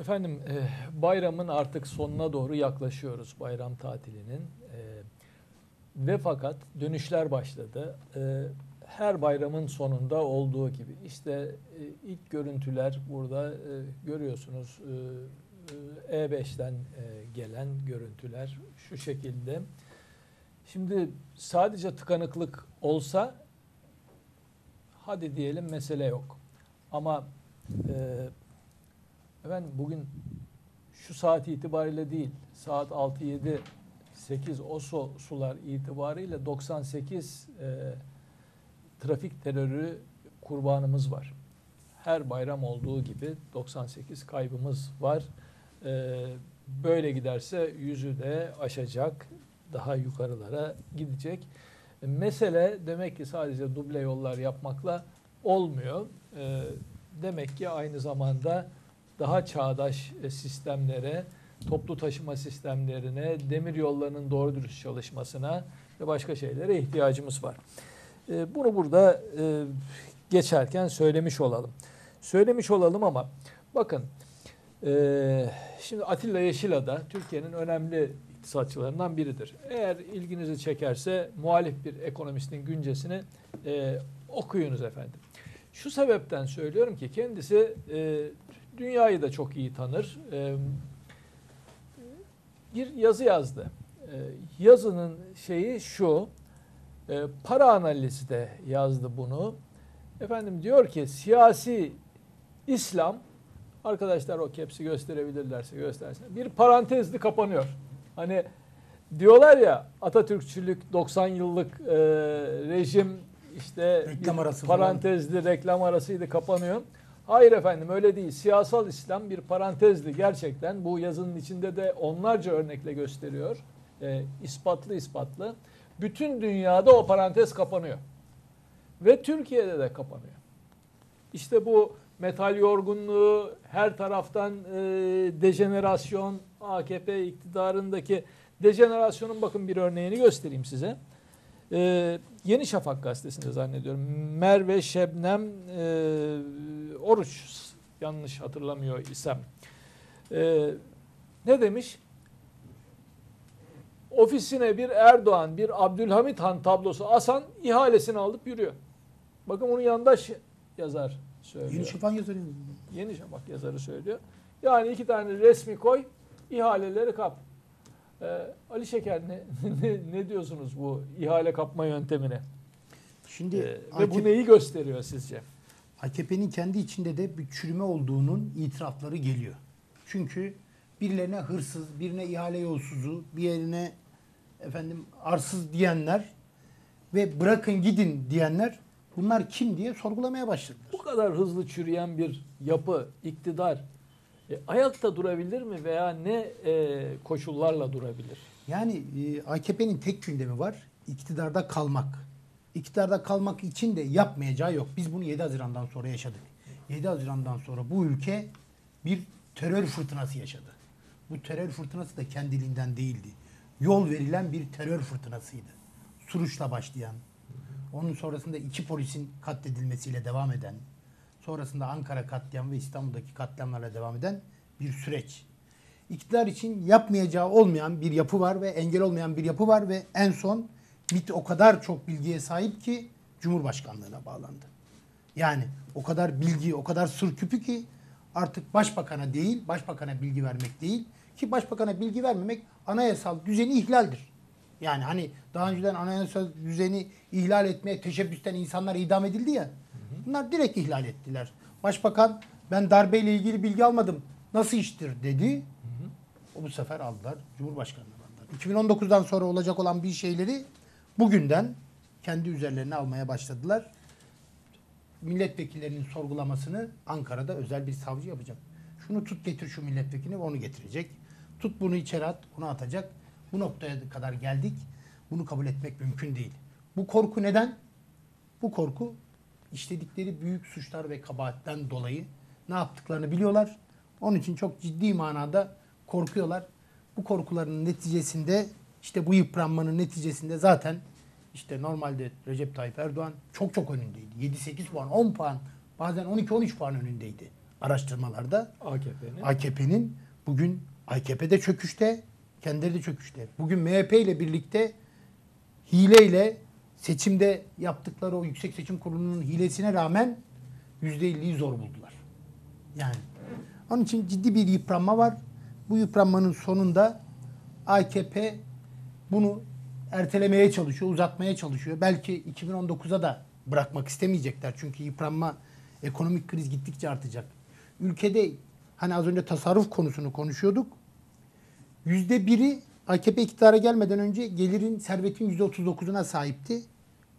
Efendim e, bayramın artık sonuna doğru yaklaşıyoruz bayram tatilinin. E, ve fakat dönüşler başladı. E, her bayramın sonunda olduğu gibi işte e, ilk görüntüler burada e, görüyorsunuz e, e, E5'ten e, gelen görüntüler şu şekilde. Şimdi sadece tıkanıklık olsa hadi diyelim mesele yok. Ama e, efendim bugün şu saat itibariyle değil saat 6 7 8 o sular itibariyle 98 e, trafik terörü kurbanımız var. Her bayram olduğu gibi 98 kaybımız var. E, böyle giderse yüzü de aşacak, daha yukarılara gidecek. Mesele demek ki sadece duble yollar yapmakla olmuyor. E, demek ki aynı zamanda daha çağdaş e, sistemlere, toplu taşıma sistemlerine, demir yollarının doğru dürüst çalışmasına ve başka şeylere ihtiyacımız var. E, bunu burada e, geçerken söylemiş olalım. Söylemiş olalım ama bakın şimdi Atilla Yeşila Türkiye'nin önemli iktisatçılarından biridir. Eğer ilginizi çekerse muhalif bir ekonomistin güncesini okuyunuz efendim. Şu sebepten söylüyorum ki kendisi dünyayı da çok iyi tanır. bir yazı yazdı. yazının şeyi şu, para analizi de yazdı bunu. Efendim diyor ki siyasi İslam, arkadaşlar o kepsi gösterebilirlerse göstersin. Bir parantezli kapanıyor. Hani diyorlar ya Atatürkçülük 90 yıllık e, rejim işte reklam arası parantezli falan. reklam arasıydı kapanıyor. Hayır efendim öyle değil. Siyasal İslam bir parantezli gerçekten bu yazının içinde de onlarca örnekle gösteriyor. E, ispatlı ispatlı. Bütün dünyada o parantez kapanıyor. Ve Türkiye'de de kapanıyor. İşte bu metal yorgunluğu, her taraftan e, dejenerasyon, AKP iktidarındaki dejenerasyonun bakın bir örneğini göstereyim size. Ee, Yeni Şafak gazetesinde zannediyorum. Merve Şebnem e, Oruç yanlış hatırlamıyor isem. E, ne demiş? Ofisine bir Erdoğan, bir Abdülhamit Han tablosu asan ihalesini alıp yürüyor. Bakın onun yandaş yazar söylüyor. Yeni Şafak yazarı. Yeni Şafak yazarı söylüyor. Yani iki tane resmi koy, ihaleleri kap. Ee, Ali Şeker ne, ne, ne diyorsunuz bu ihale kapma yöntemine? Şimdi ee, AKP, ve bu neyi gösteriyor sizce? AKP'nin kendi içinde de bir çürüme olduğunun itirafları geliyor. Çünkü birilerine hırsız, birine ihale yolsuzu, bir yerine efendim arsız diyenler ve bırakın gidin diyenler bunlar kim diye sorgulamaya başladılar. Bu kadar hızlı çürüyen bir yapı, iktidar e, ayakta durabilir mi veya ne e, koşullarla durabilir? Yani e, AKP'nin tek gündemi var. iktidarda kalmak. İktidarda kalmak için de yapmayacağı yok. Biz bunu 7 Haziran'dan sonra yaşadık. 7 Haziran'dan sonra bu ülke bir terör fırtınası yaşadı. Bu terör fırtınası da kendiliğinden değildi. Yol verilen bir terör fırtınasıydı. Suruçla başlayan, onun sonrasında iki polisin katledilmesiyle devam eden, sonrasında Ankara katliamı ve İstanbul'daki katliamlarla devam eden bir süreç. İktidar için yapmayacağı olmayan bir yapı var ve engel olmayan bir yapı var ve en son MIT o kadar çok bilgiye sahip ki Cumhurbaşkanlığına bağlandı. Yani o kadar bilgi, o kadar sır küpü ki artık başbakana değil, başbakana bilgi vermek değil ki başbakana bilgi vermemek anayasal düzeni ihlaldir. Yani hani daha önceden anayasal düzeni ihlal etmeye teşebbüsten insanlar idam edildi ya. Bunlar direkt ihlal ettiler. Başbakan ben darbeyle ilgili bilgi almadım. Nasıl iştir dedi. O bu sefer aldılar. Cumhurbaşkanı'na aldılar. 2019'dan sonra olacak olan bir şeyleri bugünden kendi üzerlerine almaya başladılar. Milletvekillerinin sorgulamasını Ankara'da özel bir savcı yapacak. Şunu tut getir şu milletvekilini onu getirecek. Tut bunu içeri at, bunu atacak. Bu noktaya kadar geldik. Bunu kabul etmek mümkün değil. Bu korku neden? Bu korku işledikleri büyük suçlar ve kabahatten dolayı ne yaptıklarını biliyorlar. Onun için çok ciddi manada korkuyorlar. Bu korkuların neticesinde işte bu yıpranmanın neticesinde zaten işte normalde Recep Tayyip Erdoğan çok çok önündeydi. 7-8 puan, 10 puan, bazen 12-13 puan önündeydi araştırmalarda. AKP'nin. AKP'nin bugün AKP'de çöküşte, kendileri de çöküşte. Bugün MHP ile birlikte hileyle seçimde yaptıkları o Yüksek Seçim Kurulu'nun hilesine rağmen %50'yi zor buldular. Yani onun için ciddi bir yıpranma var. Bu yıpranmanın sonunda AKP bunu ertelemeye çalışıyor, uzatmaya çalışıyor. Belki 2019'a da bırakmak istemeyecekler. Çünkü yıpranma, ekonomik kriz gittikçe artacak. Ülkede hani az önce tasarruf konusunu konuşuyorduk. Yüzde biri AKP iktidara gelmeden önce gelirin, servetin yüzde 39'una sahipti.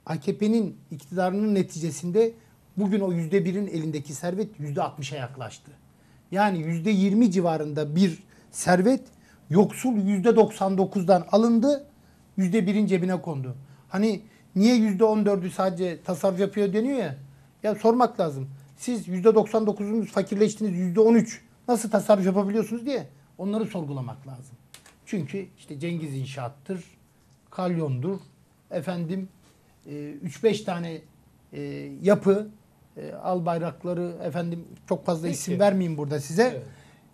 AKP'nin iktidarının neticesinde bugün o yüzde birin elindeki servet yüzde 60'a yaklaştı. Yani yüzde 20 civarında bir servet yoksul yüzde 99'dan alındı, yüzde birin cebine kondu. Hani niye yüzde 14'ü sadece tasarruf yapıyor deniyor ya. Ya sormak lazım. Siz yüzde 99'unuz fakirleştiniz, yüzde 13 nasıl tasarruf yapabiliyorsunuz diye onları sorgulamak lazım. Çünkü işte Cengiz İnşaat'tır, Kalyon'dur, efendim e, 3-5 tane e, yapı, e, al bayrakları, efendim çok fazla isim Peki. vermeyeyim burada size. Evet.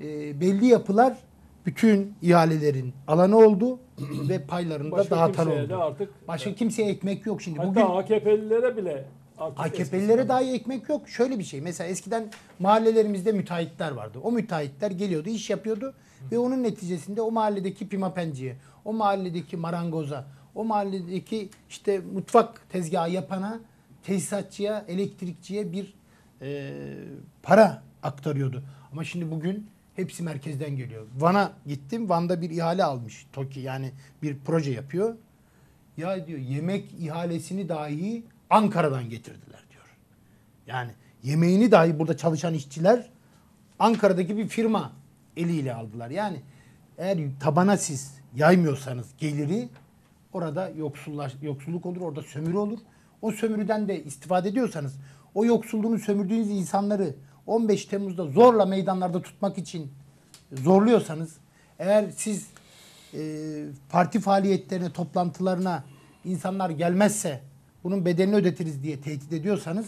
E, belli yapılar bütün ihalelerin alanı oldu ve paylarını da Başka dağıtan kimseye de oldu. artık Başka kimseye ekmek yok şimdi. hatta Bugün AKP'lilere bile artık AKP'lilere eskisinden- dahi ekmek yok. Şöyle bir şey. Mesela eskiden mahallelerimizde müteahhitler vardı. O müteahhitler geliyordu, iş yapıyordu ve onun neticesinde o mahalledeki pimapenciye, o mahalledeki marangoza, o mahalledeki işte mutfak tezgahı yapana, tesisatçıya, elektrikçiye bir e, para aktarıyordu. Ama şimdi bugün hepsi merkezden geliyor. Van'a gittim. Van'da bir ihale almış TOKİ yani bir proje yapıyor. Ya diyor yemek ihalesini dahi Ankara'dan getirdiler diyor. Yani yemeğini dahi burada çalışan işçiler Ankara'daki bir firma eliyle aldılar. Yani eğer tabana siz yaymıyorsanız geliri orada yoksullaş, yoksulluk olur, orada sömürü olur. O sömürüden de istifade ediyorsanız o yoksulluğunu sömürdüğünüz insanları 15 Temmuz'da zorla meydanlarda tutmak için zorluyorsanız eğer siz e, parti faaliyetlerine, toplantılarına insanlar gelmezse bunun bedelini ödetiriz diye tehdit ediyorsanız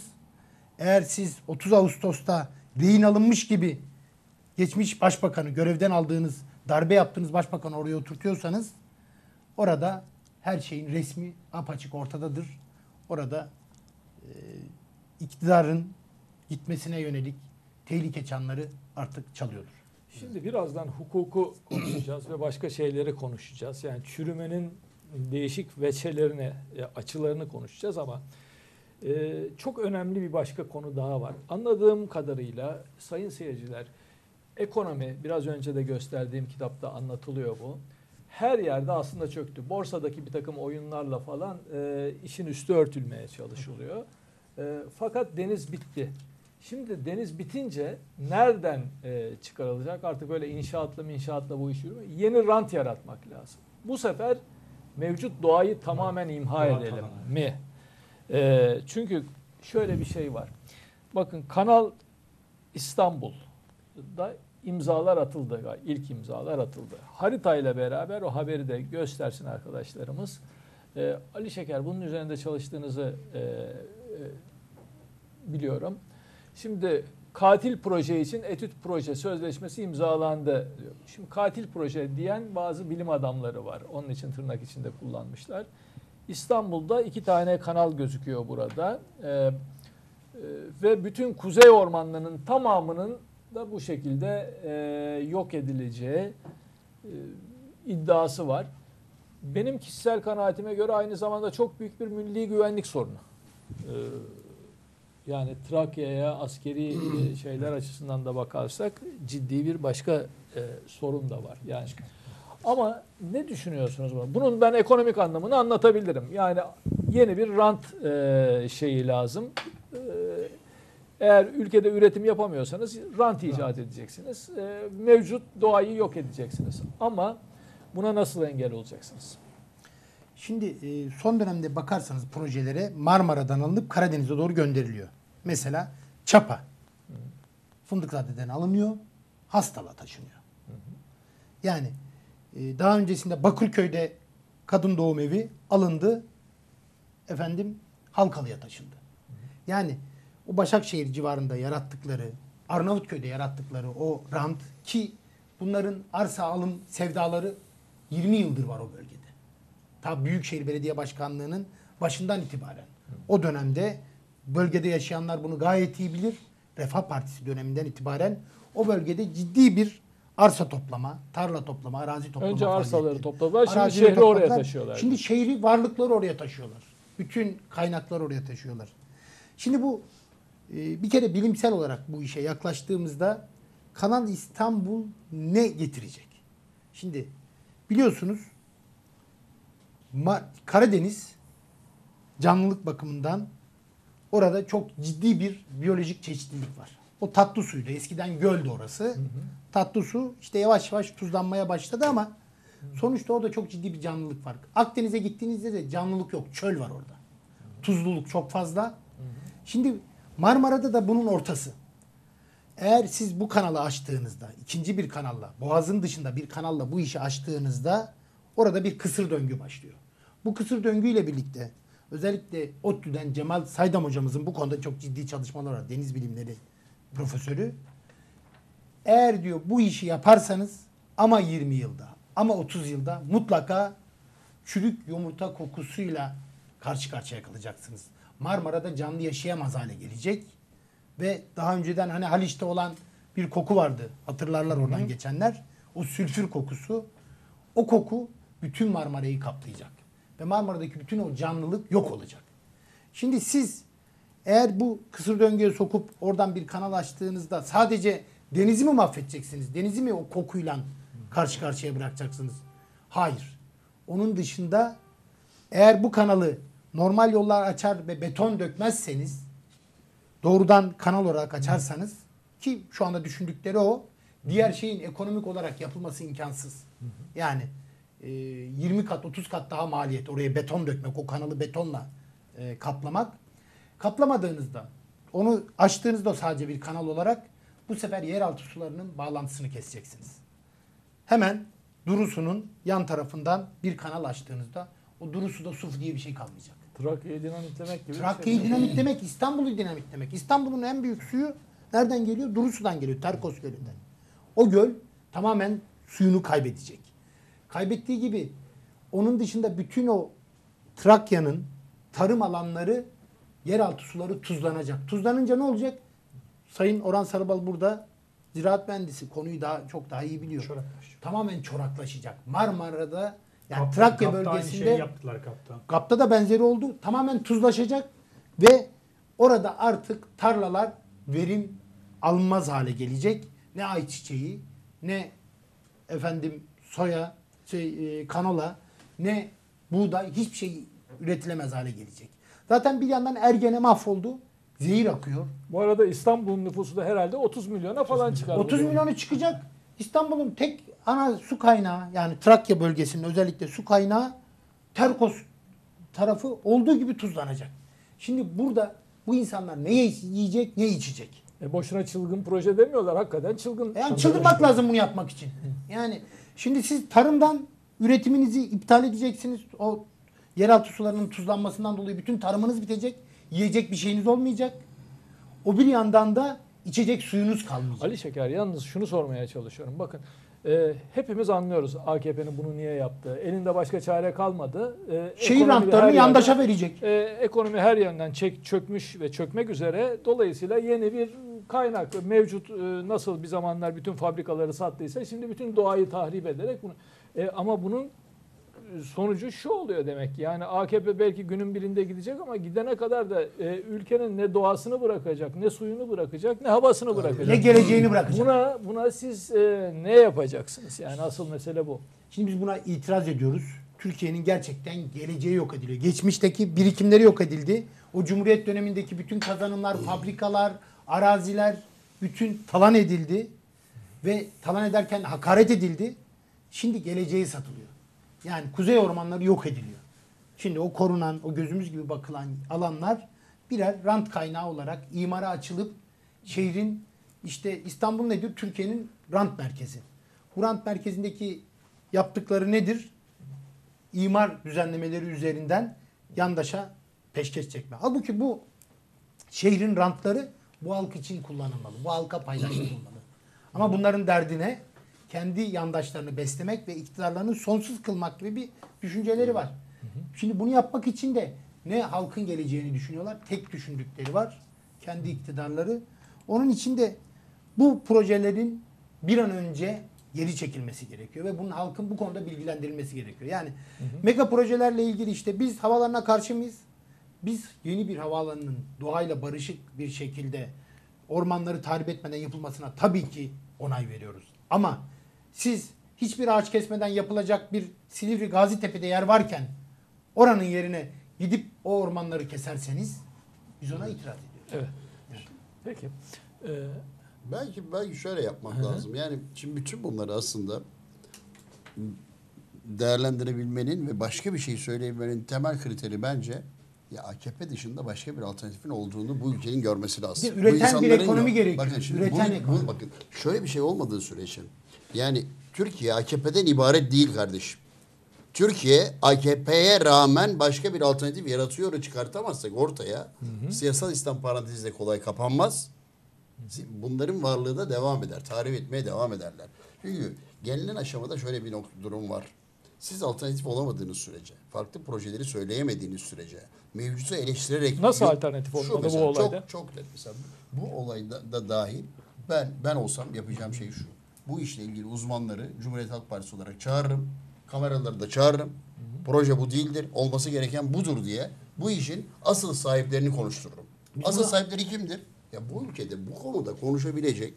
eğer siz 30 Ağustos'ta rehin alınmış gibi geçmiş başbakanı görevden aldığınız, darbe yaptığınız başbakanı oraya oturtuyorsanız orada her şeyin resmi apaçık ortadadır. Orada e, iktidarın gitmesine yönelik tehlike çanları artık çalıyordur. Şimdi birazdan hukuku konuşacağız ve başka şeyleri konuşacağız. Yani çürümenin değişik veçelerini, e, açılarını konuşacağız ama e, çok önemli bir başka konu daha var. Anladığım kadarıyla sayın seyirciler, ekonomi biraz önce de gösterdiğim kitapta anlatılıyor bu. Her yerde aslında çöktü. Borsadaki bir takım oyunlarla falan e, işin üstü örtülmeye çalışılıyor. E, fakat deniz bitti. Şimdi deniz bitince nereden e, çıkarılacak? Artık böyle inşaatla inşaatla bu iş yürümüyor. Yeni rant yaratmak lazım. Bu sefer mevcut doğayı tamamen imha Doğa edelim tamamen. mi? E, çünkü şöyle bir şey var. Bakın Kanal İstanbul'da imzalar atıldı. İlk imzalar atıldı. Haritayla beraber o haberi de göstersin arkadaşlarımız. E, Ali Şeker bunun üzerinde çalıştığınızı e, e, biliyorum. Şimdi katil proje için etüt proje sözleşmesi imzalandı. diyor. Şimdi katil proje diyen bazı bilim adamları var. Onun için tırnak içinde kullanmışlar. İstanbul'da iki tane kanal gözüküyor burada. Ee, e, ve bütün kuzey ormanlarının tamamının da bu şekilde e, yok edileceği e, iddiası var. Benim kişisel kanaatime göre aynı zamanda çok büyük bir milli güvenlik sorunu. Ee, yani Trakya'ya askeri e, şeyler açısından da bakarsak ciddi bir başka e, sorun da var. Yani ama ne düşünüyorsunuz bunu? Bunun ben ekonomik anlamını anlatabilirim. Yani yeni bir rant e, şeyi lazım. E, eğer ülkede üretim yapamıyorsanız rant icat edeceksiniz. E, mevcut doğayı yok edeceksiniz. Ama buna nasıl engel olacaksınız? Şimdi e, son dönemde bakarsanız projelere Marmara'dan alınıp Karadeniz'e doğru gönderiliyor. Mesela Çapa. Fındıkzade'den alınıyor, Hastal'a taşınıyor. Yani e, daha öncesinde Bakırköy'de kadın doğum evi alındı. Efendim Halkalı'ya taşındı. Yani o Başakşehir civarında yarattıkları Arnavutköy'de yarattıkları o rant ki bunların arsa alım sevdaları 20 yıldır var o bölgede. Ta Büyükşehir Belediye Başkanlığı'nın başından itibaren. O dönemde bölgede yaşayanlar bunu gayet iyi bilir. Refah Partisi döneminden itibaren o bölgede ciddi bir arsa toplama, tarla toplama, arazi toplama Önce arsaları topladılar, şimdi Arazileri şehri oraya topladılar. taşıyorlar. Şimdi şehri varlıkları oraya taşıyorlar. Bütün kaynakları oraya taşıyorlar. Şimdi bu e, bir kere bilimsel olarak bu işe yaklaştığımızda Kanal İstanbul ne getirecek? Şimdi biliyorsunuz Karadeniz canlılık bakımından orada çok ciddi bir biyolojik çeşitlilik var. O tatlı suydu. Eskiden göldü orası. Tatlı su işte yavaş yavaş tuzlanmaya başladı ama sonuçta orada çok ciddi bir canlılık var. Akdeniz'e gittiğinizde de canlılık yok. Çöl var orada. Tuzluluk çok fazla. Şimdi Marmara'da da bunun ortası. Eğer siz bu kanalı açtığınızda, ikinci bir kanalla, boğazın dışında bir kanalla bu işi açtığınızda orada bir kısır döngü başlıyor. Bu kısır döngüyle birlikte özellikle ODTÜ'den Cemal Saydam hocamızın bu konuda çok ciddi çalışmaları var. Deniz bilimleri profesörü. Eğer diyor bu işi yaparsanız ama 20 yılda ama 30 yılda mutlaka çürük yumurta kokusuyla karşı karşıya kalacaksınız. Marmara'da canlı yaşayamaz hale gelecek. Ve daha önceden hani Haliç'te olan bir koku vardı. Hatırlarlar oradan geçenler. O sülfür kokusu. O koku bütün Marmara'yı kaplayacak. Ve Marmara'daki bütün o canlılık yok olacak. Şimdi siz eğer bu kısır döngüye sokup oradan bir kanal açtığınızda sadece denizi mi mahvedeceksiniz? Denizi mi o kokuyla karşı karşıya bırakacaksınız? Hayır. Onun dışında eğer bu kanalı normal yollar açar ve beton dökmezseniz doğrudan kanal olarak açarsanız ki şu anda düşündükleri o diğer şeyin ekonomik olarak yapılması imkansız. Yani e, 20 kat 30 kat daha maliyet oraya beton dökmek o kanalı betonla e, kaplamak. Kaplamadığınızda onu açtığınızda sadece bir kanal olarak bu sefer yeraltı sularının bağlantısını keseceksiniz. Hemen Durusu'nun yan tarafından bir kanal açtığınızda o Durusu'da su diye bir şey kalmayacak. Trakya'yı dinamitlemek gibi. bir Trakya'yı şey. dinamitlemek, İstanbul'u dinamitlemek. İstanbul'un en büyük suyu nereden geliyor? Durusu'dan geliyor, Terkos Gölü'nden. O göl tamamen suyunu kaybedecek. Kaybettiği gibi onun dışında bütün o Trakya'nın tarım alanları yeraltı suları tuzlanacak. Tuzlanınca ne olacak? Sayın Orhan Sarıbal burada ziraat mühendisi konuyu daha çok daha iyi biliyor. Çoraklaşıyor. Tamamen çoraklaşacak. Marmara'da yani Kaptan- Trakya kaptan aynı bölgesinde şeyi yaptılar kaptan. Kapta da benzeri oldu. Tamamen tuzlaşacak ve orada artık tarlalar verim alınmaz hale gelecek. Ne ayçiçeği, ne efendim soya, şey, e, kanola, ne buğday hiçbir şey üretilemez hale gelecek. Zaten bir yandan Ergene mahvoldu. Zehir akıyor. Bu arada İstanbul'un nüfusu da herhalde 30 milyona falan çıkar. 30 milyonu çıkacak. İstanbul'un tek ana su kaynağı yani Trakya bölgesinin özellikle su kaynağı Terkos tarafı olduğu gibi tuzlanacak. Şimdi burada bu insanlar ne yiyecek ne içecek? E boşuna çılgın proje demiyorlar. Hakikaten çılgın. Yani çıldırmak lazım bunu yapmak için. Yani şimdi siz tarımdan üretiminizi iptal edeceksiniz. O yeraltı sularının tuzlanmasından dolayı bütün tarımınız bitecek. Yiyecek bir şeyiniz olmayacak. O bir yandan da içecek suyunuz kalmayacak. Ali Şeker yalnız şunu sormaya çalışıyorum. Bakın e, hepimiz anlıyoruz AKP'nin bunu niye yaptığı. Elinde başka çare kalmadı. E, Şehir rantlarını yandaşa yerden- verecek. E, ekonomi her yönden çek, çökmüş ve çökmek üzere. Dolayısıyla yeni bir kaynak mevcut e, nasıl bir zamanlar bütün fabrikaları sattıysa şimdi bütün doğayı tahrip ederek bunu. E, ama bunun sonucu şu oluyor demek ki. Yani AKP belki günün birinde gidecek ama gidene kadar da e, ülkenin ne doğasını bırakacak, ne suyunu bırakacak, ne havasını bırakacak. Ne geleceğini bırakacak. Buna buna siz e, ne yapacaksınız? Yani asıl mesele bu. Şimdi biz buna itiraz ediyoruz. Türkiye'nin gerçekten geleceği yok ediliyor. Geçmişteki birikimleri yok edildi. O Cumhuriyet dönemindeki bütün kazanımlar, fabrikalar, araziler bütün talan edildi. Ve talan ederken hakaret edildi. Şimdi geleceği satılıyor. Yani kuzey ormanları yok ediliyor. Şimdi o korunan, o gözümüz gibi bakılan alanlar birer rant kaynağı olarak imara açılıp şehrin işte İstanbul nedir? Türkiye'nin rant merkezi. Bu rant merkezindeki yaptıkları nedir? İmar düzenlemeleri üzerinden yandaşa peşkeş çekme. Halbuki bu şehrin rantları Bu halk için kullanılmalı. Bu halka paylaştırılmalı. Ama bunların derdine kendi yandaşlarını beslemek ve iktidarlarını sonsuz kılmak gibi bir düşünceleri var. Şimdi bunu yapmak için de ne halkın geleceğini düşünüyorlar. Tek düşündükleri var. Kendi iktidarları. Onun için de bu projelerin bir an önce geri çekilmesi gerekiyor ve bunun halkın bu konuda bilgilendirilmesi gerekiyor. Yani mega projelerle ilgili işte biz havalarına karşı mıyız? Biz yeni bir havaalanının doğayla barışık bir şekilde ormanları tahrip etmeden yapılmasına tabii ki onay veriyoruz. Ama siz hiçbir ağaç kesmeden yapılacak bir Silivri Gazitepe'de yer varken oranın yerine gidip o ormanları keserseniz biz ona itiraz ediyoruz. Evet. Peki. Ee, Belki belki şöyle yapmak lazım. Yani şimdi bütün bunları aslında değerlendirebilmenin ve başka bir şey söyleyebilmenin temel kriteri bence ya AKP dışında başka bir alternatifin olduğunu bu ülkenin görmesi lazım. Bir üreten Bu bir ekonomi gö- gerekiyor. Bakın şimdi Üreten bunu- ekonomi. bunu bakın şöyle bir şey olmadığı sürece yani Türkiye AKP'den ibaret değil kardeşim. Türkiye AKP'ye rağmen başka bir alternatif yaratıyor çıkartamazsak ortaya siyasal İslam parantezi de kolay kapanmaz. Bunların varlığı da devam eder. Tarif etmeye devam ederler. Çünkü gelinen aşamada şöyle bir durum var. Siz alternatif olamadığınız sürece, farklı projeleri söyleyemediğiniz sürece, mevcutu eleştirerek... Nasıl alternatif Şu olmalı bu mesela olayda? Çok, çok net mesela. Bu olayda da dahil ben ben olsam yapacağım şey şu. Bu işle ilgili uzmanları Cumhuriyet Halk Partisi olarak çağırırım. Kameraları da çağırırım. Proje bu değildir. Olması gereken budur diye bu işin asıl sahiplerini konuştururum. Asıl sahipleri kimdir? Ya bu ülkede bu konuda konuşabilecek,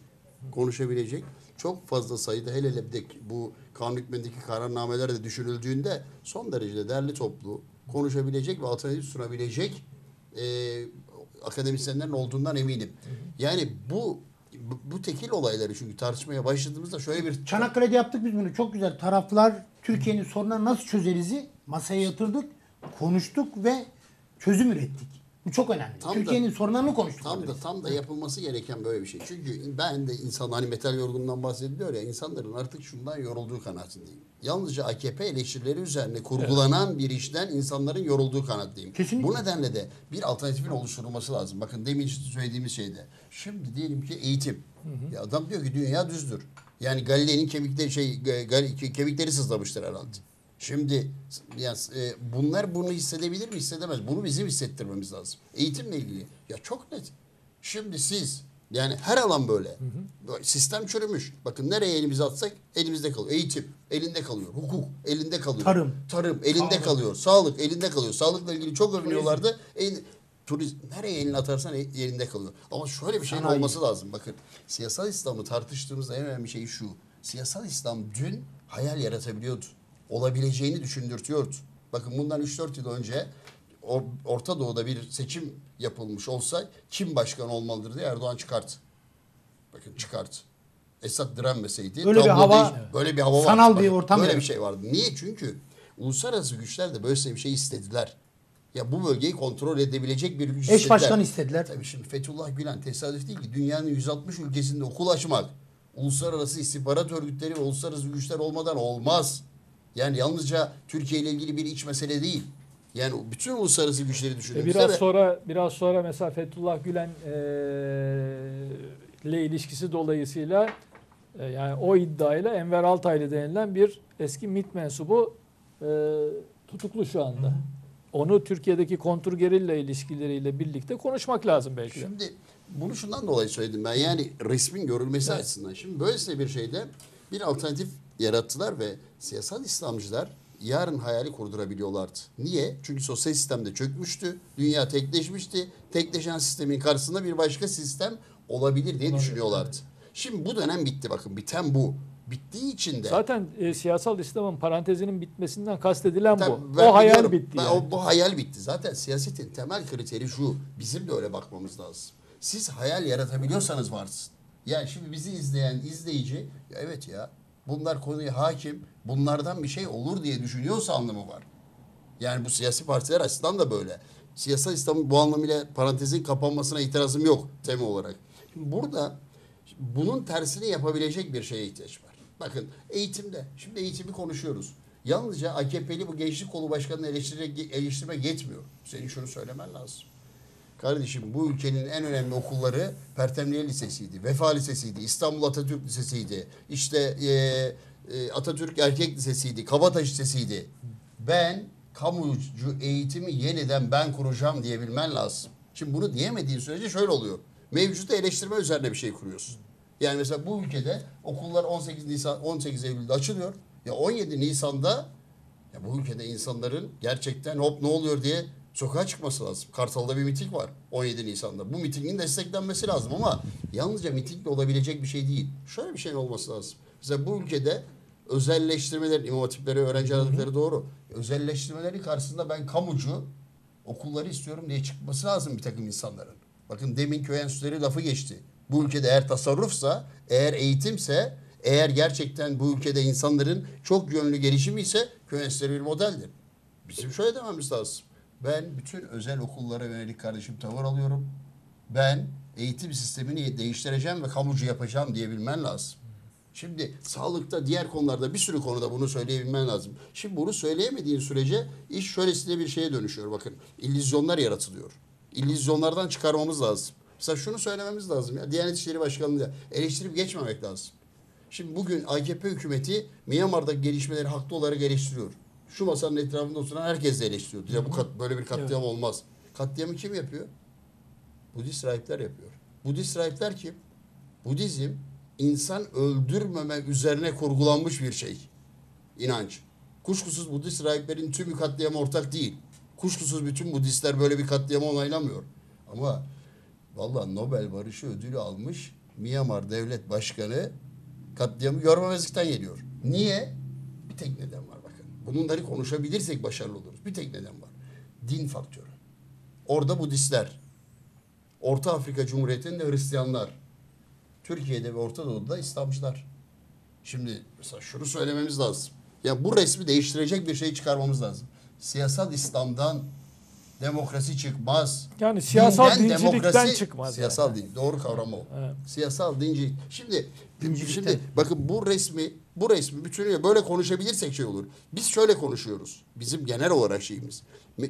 konuşabilecek çok fazla sayıda hele hele bu kanun hükmündeki kararnameler de düşünüldüğünde son derece değerli toplu konuşabilecek ve alternatif sunabilecek e, akademisyenlerin olduğundan eminim. Yani bu bu, bu tekil olayları çünkü tartışmaya başladığımızda şöyle bir Çanakkale'de yaptık biz bunu. Çok güzel. Taraflar Türkiye'nin sorunlarını nasıl çözerizi masaya yatırdık, konuştuk ve çözüm ürettik. Bu çok önemli. Tam da- Türkiye'nin sorunlarını konuştuk. Tam da tam da yapılması gereken böyle bir şey. Çünkü ben de insan hani metal yorgunluğundan bahsediliyor ya insanların artık şundan yorulduğu kanaatindeyim. Yalnızca AKP eleştirileri üzerine kurgulanan bir işten insanların yorulduğu kanaatteyim. Kesinlikle. Bu nedenle de bir alternatifin oluşturulması lazım. Bakın demin söylediğimiz şeyde. Şimdi diyelim ki eğitim. Ya adam diyor ki dünya düzdür. Yani Galile'nin kemikleri şey kemikleri sızlamıştır herhalde. Şimdi yani, e, bunlar bunu hissedebilir mi hissedemez. Bunu bizim hissettirmemiz lazım. Eğitimle ilgili. Ya çok net. Şimdi siz yani her alan böyle. Böyle Sistem çürümüş. Bakın nereye elimizi atsak elimizde kalıyor. Eğitim elinde kalıyor. Hukuk elinde kalıyor. Tarım. Tarım elinde Sağlık. kalıyor. Sağlık elinde kalıyor. Sağlıkla ilgili çok övünüyorlardı. El, turizm nereye elini atarsan el- yerinde kalıyor. Ama şöyle bir şeyin Sanayi. olması lazım. Bakın siyasal İslam'ı tartıştığımızda en önemli şey şu. Siyasal İslam dün hayal yaratabiliyordu. Olabileceğini düşündürtüyordu. Bakın bundan 3-4 yıl önce Or- Orta Doğu'da bir seçim yapılmış olsa kim başkan olmalıdır diye Erdoğan çıkarttı. Bakın çıkarttı. Esad direnmeseydi Böyle bir hava- değiş- böyle bir hava vardı. sanal bir Bakın, ortam Böyle bir yaratıyor. şey vardı. Niye? Çünkü uluslararası güçler de böyle bir şey istediler. Ya bu bölgeyi kontrol edebilecek bir güç Eş istediler. başkan istediler. Tabii şimdi Fethullah Gülen tesadüf değil ki dünyanın 160 ülkesinde okul açmak uluslararası istihbarat örgütleri ve uluslararası güçler olmadan olmaz. Yani yalnızca Türkiye ile ilgili bir iç mesele değil. Yani bütün uluslararası güçleri E düşündüğümüzde biraz sonra biraz sonra mesela Fethullah Gülen e, ile ilişkisi dolayısıyla e, yani o iddiayla Enver Altaylı denilen bir eski MİT mensubu e, tutuklu şu anda. Onu Türkiye'deki kontrgerilla ilişkileriyle birlikte konuşmak lazım belki. Şimdi bunu şundan dolayı söyledim ben. Yani resmin görülmesi açısından. Şimdi böylesine bir şeyde bir alternatif yarattılar ve siyasal İslamcılar yarın hayali kurdurabiliyorlardı. Niye? Çünkü sosyal sistemde çökmüştü. Dünya tekleşmişti. Tekleşen sistemin karşısında bir başka sistem olabilir diye düşünüyorlardı. Şimdi bu dönem bitti bakın. Biten bu. Bittiği için de Zaten e, siyasal İslam'ın parantezinin bitmesinden kastedilen Tabii bu. O hayal biliyorum. bitti Ben yani. o, bu hayal bitti. Zaten siyasetin temel kriteri şu. Bizim de öyle bakmamız lazım. Siz hayal yaratabiliyorsanız varsın. Yani şimdi bizi izleyen izleyici ya evet ya bunlar konuya hakim. Bunlardan bir şey olur diye düşünüyorsa anlamı var. Yani bu siyasi partiler açısından da böyle. Siyasal İslam'ın bu anlamıyla parantezin kapanmasına itirazım yok temel olarak. Şimdi burada bunun tersini yapabilecek bir şeye ihtiyaç var. Bakın eğitimde, şimdi eğitimi konuşuyoruz. Yalnızca AKP'li bu gençlik kolu başkanını eleştirmek, eleştirmek yetmiyor. Senin şunu söylemen lazım. Kardeşim bu ülkenin en önemli okulları Pertemniye Lisesi'ydi. Vefa Lisesi'ydi. İstanbul Atatürk Lisesi'ydi. İşte e, e, Atatürk Erkek Lisesi'ydi. Kabataş Lisesi'ydi. Ben kamucu eğitimi yeniden ben kuracağım diyebilmen lazım. Şimdi bunu diyemediğin sürece şöyle oluyor. Mevcutu eleştirme üzerine bir şey kuruyorsun. Yani mesela bu ülkede okullar 18 Nisan 18 Eylül'de açılıyor. Ya 17 Nisan'da ya bu ülkede insanların gerçekten hop ne oluyor diye sokağa çıkması lazım. Kartal'da bir miting var 17 Nisan'da. Bu mitingin desteklenmesi lazım ama yalnızca mitingle olabilecek bir şey değil. Şöyle bir şey olması lazım. Mesela bu ülkede özelleştirmeler, imam hatipleri, öğrenci aralıkları doğru. Özelleştirmelerin karşısında ben kamucu okulları istiyorum diye çıkması lazım bir takım insanların. Bakın demin köy enstitüleri lafı geçti. Bu ülkede eğer tasarrufsa, eğer eğitimse, eğer gerçekten bu ülkede insanların çok yönlü gelişimi ise köy enstitüleri bir modeldir. Bizim şöyle dememiz lazım. Ben bütün özel okullara yönelik kardeşim tavır alıyorum. Ben eğitim sistemini değiştireceğim ve kamucu yapacağım diyebilmen lazım. Şimdi sağlıkta diğer konularda bir sürü konuda bunu söyleyebilmen lazım. Şimdi bunu söyleyemediğin sürece iş şöylesine bir şeye dönüşüyor. Bakın illüzyonlar yaratılıyor. İllüzyonlardan çıkarmamız lazım. Mesela şunu söylememiz lazım ya. Diyanet İşleri Başkanlığı eleştirip geçmemek lazım. Şimdi bugün AKP hükümeti Myanmar'daki gelişmeleri haklı olarak eleştiriyor. Şu masanın etrafında oturan herkes de eleştiriyor. Ya bu kat, böyle bir katliam olmaz. Katliamı kim yapıyor? Budist rahipler yapıyor. Budist rahipler kim? Budizm insan öldürmeme üzerine kurgulanmış bir şey. İnanç. Kuşkusuz Budist rahiplerin tümü katliama ortak değil. Kuşkusuz bütün Budistler böyle bir katliamı onaylamıyor. Ama vallahi Nobel Barışı Ödülü almış Myanmar Devlet Başkanı katliamı görmemezlikten geliyor. Niye? Bir tek neden var bakın. Bunları konuşabilirsek başarılı oluruz. Bir tek neden var. Din faktörü. Orada Budistler, Orta Afrika Cumhuriyeti'nde Hristiyanlar, Türkiye'de ve Orta Doğu'da İslamcılar. Şimdi mesela şunu söylememiz lazım. Ya bu resmi değiştirecek bir şey çıkarmamız lazım. Siyasal İslam'dan demokrasi çıkmaz. Yani siyasal Dinden dincilikten çıkmaz Siyasal yani. din. Doğru kavram o. Evet. Siyasal dincilik. Şimdi Dincilikten. şimdi bakın bu resmi bu resmi bütünüyle böyle konuşabilirsek şey olur. Biz şöyle konuşuyoruz. Bizim genel olarak şeyimiz.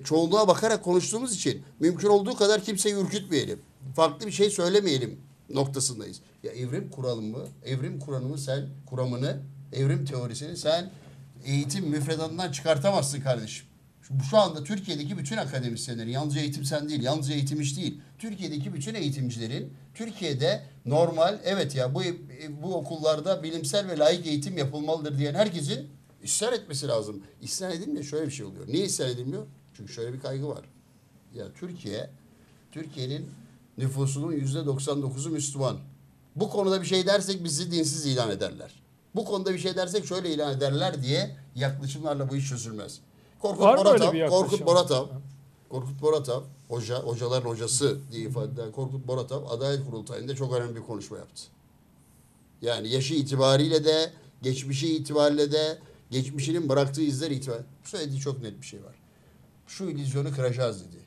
Çoğunluğa bakarak konuştuğumuz için mümkün olduğu kadar kimseyi ürkütmeyelim. Farklı bir şey söylemeyelim noktasındayız. Ya evrim kuralımı, evrim kuramını sen kuramını, evrim teorisini sen eğitim müfredatından çıkartamazsın kardeşim. Şu, şu anda Türkiye'deki bütün akademisyenlerin, yalnızca eğitim sen değil, yalnızca eğitim iş değil. Türkiye'deki bütün eğitimcilerin Türkiye'de normal, evet ya bu bu okullarda bilimsel ve layık eğitim yapılmalıdır diyen herkesin isyan etmesi lazım. İsyan edilmiyor şöyle bir şey oluyor. Niye isyan edilmiyor? Çünkü şöyle bir kaygı var. Ya Türkiye, Türkiye'nin nüfusunun yüzde 99'u Müslüman. Bu konuda bir şey dersek bizi dinsiz ilan ederler. Bu konuda bir şey dersek şöyle ilan ederler diye yaklaşımlarla bu iş çözülmez. Korkut Var Boratav? Korkut Boratav, Korkut Boratav, hoca, hocaların hocası diye ifade edilen Korkut Boratav Adalet Kurultayı'nda çok önemli bir konuşma yaptı. Yani yaşı itibariyle de, geçmişi itibariyle de, geçmişinin bıraktığı izler itibariyle söylediği çok net bir şey var. Şu illüzyonu kıracağız dedi.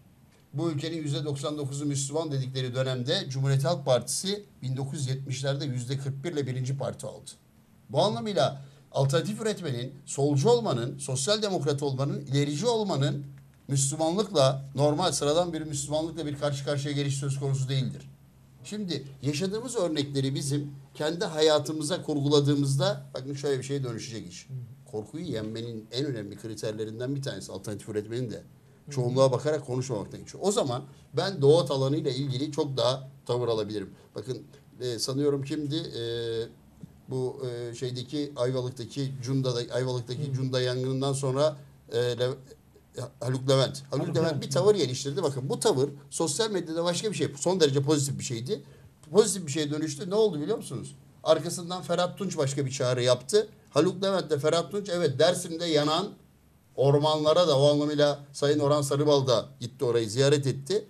Bu ülkenin yüzde 99'u Müslüman dedikleri dönemde Cumhuriyet Halk Partisi 1970'lerde yüzde 41 ile birinci parti oldu. Bu anlamıyla alternatif üretmenin, solcu olmanın, sosyal demokrat olmanın, ilerici olmanın Müslümanlıkla, normal sıradan bir Müslümanlıkla bir karşı karşıya geliş söz konusu değildir. Şimdi yaşadığımız örnekleri bizim kendi hayatımıza kurguladığımızda bakın şöyle bir şeye dönüşecek iş. Korkuyu yenmenin en önemli kriterlerinden bir tanesi alternatif üretmenin de çoğunluğa bakarak konuşmamaktan geçiyor. O zaman ben Doğu alanıyla ilgili çok daha tavır alabilirim. Bakın e, sanıyorum kimdi e, bu e, şeydeki Ayvalık'taki Cunda'da Ayvalık'taki Cunda yangınından sonra e, Le- Haluk Levent. Haluk Haluk Levent Levent, bir tavır geliştirdi. Bakın bu tavır sosyal medyada başka bir şey. Son derece pozitif bir şeydi. Pozitif bir şeye dönüştü. Ne oldu biliyor musunuz? Arkasından Ferhat Tunç başka bir çağrı yaptı. Haluk Levent de Ferhat Tunç evet Dersim'de yanan ormanlara da o anlamıyla Sayın Orhan Sarıbal da gitti orayı ziyaret etti.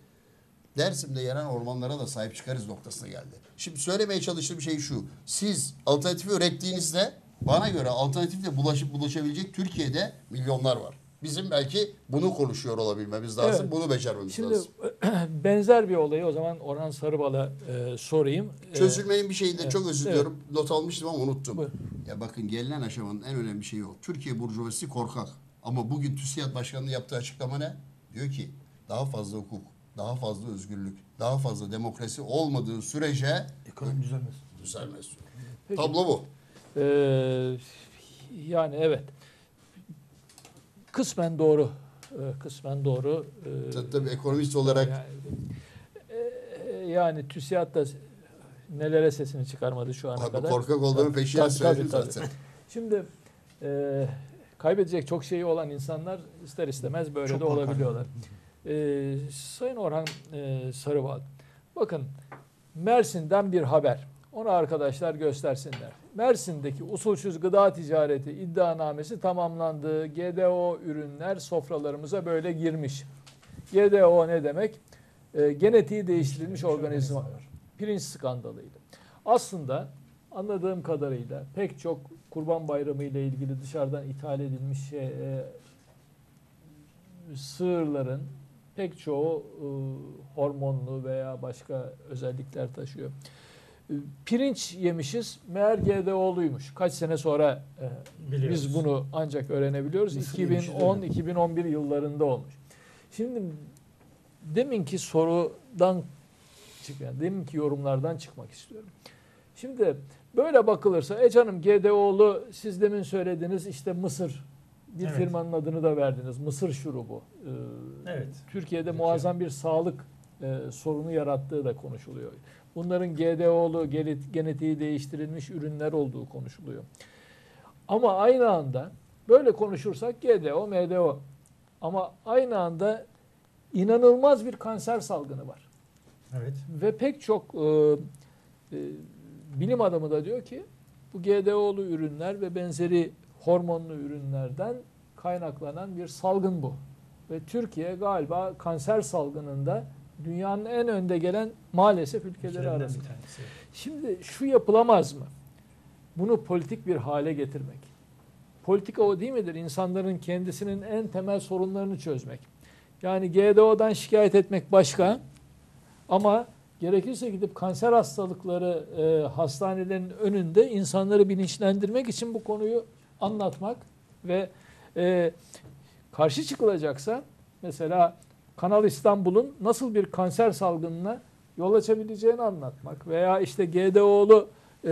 Dersim'de yanan ormanlara da sahip çıkarız noktasına geldi. Şimdi söylemeye çalıştığım şey şu. Siz alternatifi ürettiğinizde bana göre alternatifle bulaşıp bulaşabilecek Türkiye'de milyonlar var. Bizim belki bunu konuşuyor olabilmemiz lazım. Evet. Bunu becermemiz Şimdi lazım. benzer bir olayı o zaman Orhan Sarıbal'a e, sorayım. E, Çözülmenin bir şeyi de evet, çok özür evet. diliyorum. Not almıştım ama unuttum. Buyur. Ya bakın gelinen aşamanın en önemli şeyi o. Türkiye burjuvazisi korkak. Ama bugün TÜSİAD Başkanı'nın yaptığı açıklama ne? Diyor ki daha fazla hukuk, daha fazla özgürlük, daha fazla demokrasi olmadığı sürece Ekonomi düzelmez. düzelmez. Peki. Tablo bu. Ee, yani evet. Kısmen doğru. Ee, kısmen doğru. Ee, Tabii, tabii ekonomist olarak yani, e, yani TÜSİAD da nelere sesini çıkarmadı şu ana abi kadar. korkak olduğunu tabii, söyledim tabii. zaten. Şimdi e, kaybedecek çok şeyi olan insanlar ister istemez böyle Çok de korkarlar. olabiliyorlar. E, Sayın Orhan e, Sarıbal, bakın Mersin'den bir haber. Onu arkadaşlar göstersinler. Mersin'deki usulsüz gıda ticareti iddianamesi tamamlandı. GDO ürünler sofralarımıza böyle girmiş. GDO ne demek? E, genetiği değiştirilmiş organizma. Pirinç skandalıydı. Aslında anladığım kadarıyla pek çok Kurban Bayramı ile ilgili dışarıdan ithal edilmiş şey, e, sığırların pek çoğu e, hormonlu veya başka özellikler taşıyor. E, pirinç yemişiz. Meğer GDO'luymuş. Kaç sene sonra e, Biliyoruz. biz bunu ancak öğrenebiliyoruz. Mısır yemişiz, 2010-2011 yıllarında olmuş. Şimdi deminki sorudan çıkan, deminki yorumlardan çıkmak istiyorum. Şimdi böyle bakılırsa e canım GDO'lu siz demin söylediniz işte Mısır bir Evet. firmanın adını da verdiniz. Mısır şurubu. Ee, Evet. Türkiye'de muazzam bir sağlık e, sorunu yarattığı da konuşuluyor. Bunların GDO'lu, gene- genetiği değiştirilmiş ürünler olduğu konuşuluyor. Ama aynı anda böyle konuşursak GDO, MDO. Ama aynı anda inanılmaz bir kanser salgını var. Evet. Ve pek çok e, e, bilim adamı da diyor ki bu GDO'lu ürünler ve benzeri hormonlu ürünlerden kaynaklanan bir salgın bu. Ve Türkiye galiba kanser salgınında dünyanın en önde gelen maalesef ülkeleri arasında. Şimdi şu yapılamaz mı? Bunu politik bir hale getirmek. Politika o değil midir? İnsanların kendisinin en temel sorunlarını çözmek. Yani GDO'dan şikayet etmek başka ama gerekirse gidip kanser hastalıkları e, hastanelerin önünde insanları bilinçlendirmek için bu konuyu anlatmak ve e, karşı çıkılacaksa mesela Kanal İstanbul'un nasıl bir kanser salgınına yol açabileceğini anlatmak veya işte GDO'lu e,